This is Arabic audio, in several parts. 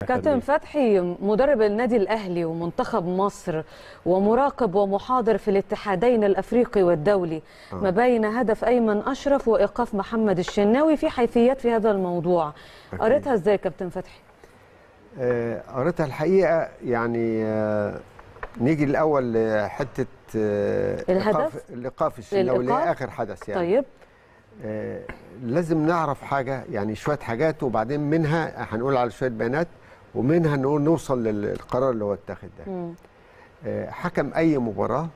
كابتن فتحي مدرب النادي الأهلي ومنتخب مصر ومراقب ومحاضر في الاتحادين الأفريقي والدولي آه. ما بين هدف أيمن أشرف وإيقاف محمد الشناوي في حيثيات في هذا الموضوع. قريتها إزاي كابتن فتحي آه، قريتها الحقيقة يعني آه، نيجي الأول لحتة آه، الهدف؟ الإيقاف الشناوي اللي؟ هي اخر حدث يعني طيب آه، لازم نعرف حاجة يعني شوية حاجات وبعدين منها هنقول على شوية بيانات ومنها نقول نوصل للقرار اللي هو اتاخد ده. آه، حكم أي مباراة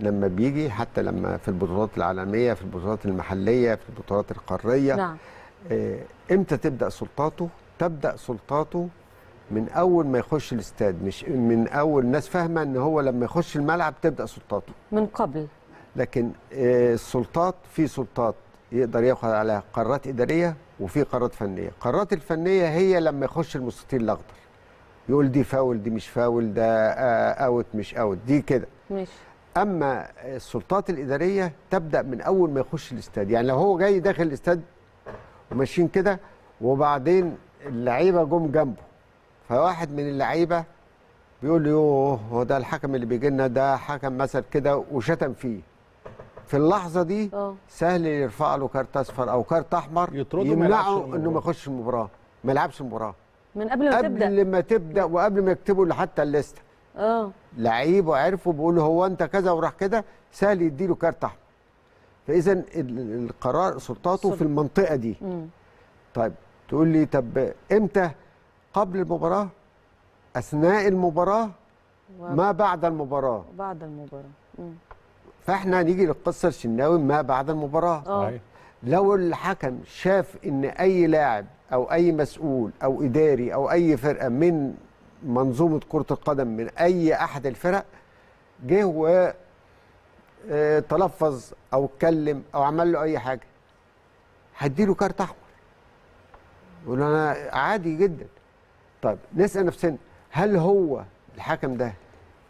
لما بيجي حتى لما في البطولات العالمية في البطولات المحلية في البطولات القارية نعم. آه، إمتى تبدأ سلطاته؟ تبدأ سلطاته من أول ما يخش الاستاد مش من أول ناس فاهمة إن هو لما يخش الملعب تبدأ سلطاته. من قبل. لكن آه، السلطات في سلطات يقدر ياخد عليها قرارات إدارية وفي قرارات فنية. القرارات الفنية هي لما يخش المستطيل الأخضر. يقول دي فاول دي مش فاول ده آوت مش آوت. دي كده. ماشي. أما السلطات الإدارية تبدأ من أول ما يخش الاستاد. يعني لو هو جاي داخل الاستاد وماشيين كده وبعدين اللعيبة جم جنبه. فواحد من اللعيبة بيقول له يوه هو ده الحكم اللي بيجي لنا ده حكم مثل كده وشتم فيه. في اللحظة دي آه. سهل يرفع له كارت أصفر أو كارت أحمر يطرده وما يلعبش يمنعه. انه ما يخش المباراة ما يلعبش المباراة. من قبل ما تبدأ. قبل ما تبدأ وقبل ما يكتبوا له حتى الليستة. آه. لعيب وعرفه بيقول له هو أنت كذا وراح كده سهل يديله كارت أحمر. فإذا ال- القرار سلطاته في المنطقة دي. مم. طيب تقول لي طب إمتى؟ قبل المباراة؟ أثناء المباراة؟ ما بعد المباراة؟ وبعد المباراة. مم. فاحنا نيجي للقصه الشناوي ما بعد المباراة. آه. صحيح. لو الحكم شاف إن أي لاعب أو أي مسؤول أو إداري أو أي فرقة من منظومة كرة القدم من أي أحد الفرق جه و آه، تلفظ أو اتكلم أو عمل له أي حاجة هديله كارت أحمر. يقول أنا عادي جدا. طيب نسأل نفسنا هل هو الحكم ده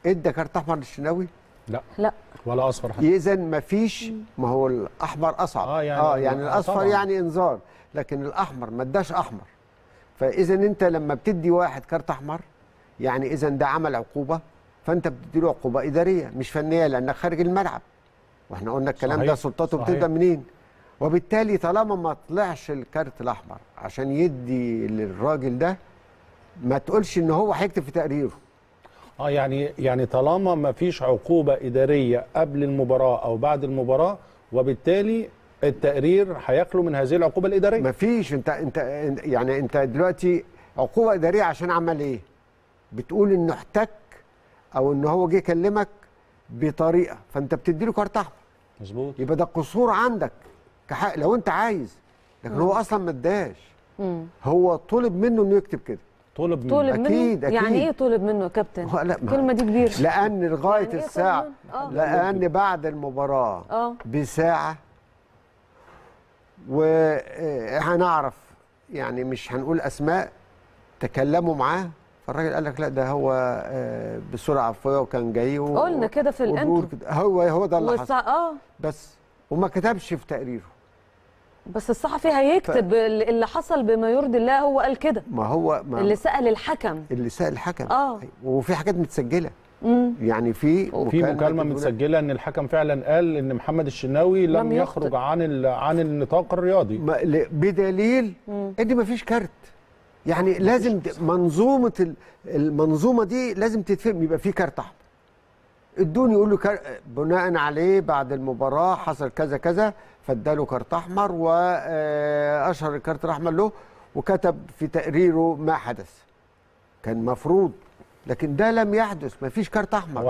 إدى كارت أحمر للشناوي؟ لا. لا. ولا أصفر حتى. اذا ما فيش ما هو الأحمر أصعب. آه، يعني- آه يعني آه، الأصفر طبعاً. يعني انذار لكن الأحمر ما اداش أحمر. فاذا أنت لما بتدي واحد كارت أحمر يعني اذا ده عمل عقوبة فأنت بتدي له عقوبة إدارية مش فنية لأنك خارج الملعب. وإحنا قلنا الكلام صحيح، ده سلطاته. بتبدأ منين؟ وبالتالي طالما ما طلعش الكارت الأحمر عشان يدي للراجل ده ما تقولش إن هو هيكتب في تقريره. آه يعني يعني طالما ما فيش عقوبة إدارية قبل المباراة أو بعد المباراة وبالتالي التقرير هيخلو من هذه العقوبة الإدارية. ما فيش. انت انت يعني انت دلوقتي عقوبة إدارية عشان عمل إيه؟ بتقول إنه احتك أو إن هو جه يكلمك بطريقة فأنت بتدي له كارت أحمر. مظبوط. يبقى ده قصور عندك كحق لو أنت عايز لكن هو أصلا ما اداش مم. هو طلب منه إنه يكتب كده. طلب من طلب أكيد، منه أكيد. يعني إيه طلب منه يا كابتن الكلمة دي كبيرة لأن لغاية يعني إيه الساعة منه؟ آه. لأن بعد المباراة آه بساعة وهنعرف يعني مش هنقول أسماء تكلموا معاه فالراجل قال لك لا ده هو آه، بسرعة عفوية وكان جاي و... قلنا كده في ال intro. هو هو ده اللي. حصل آه بس وما كتبش في تقريره بس الصحفي هيكتب اللي حصل بما يرضي الله هو قال كده ما هو ما اللي سأل الحكم اللي سأل الحكم آه. وفي حاجات متسجلة مم. يعني في في مكالمة متسجلة إن الحكم فعلا قال إن محمد الشناوي لم, لم يخرج يخطئ. عن ال- عن النطاق الرياضي ما- ل- بدليل مم. إن مفيش كارت يعني لازم منظومة ال- المنظومة دي لازم تتفهم يبقى في كارت أحمر ادوني يقول له. بناء عليه بعد المباراة حصل كذا كذا فاداله كارت أحمر واشهر الكارت الأحمر له وكتب في تقريره ما حدث كان مفروض لكن ده لم يحدث مفيش كارت أحمر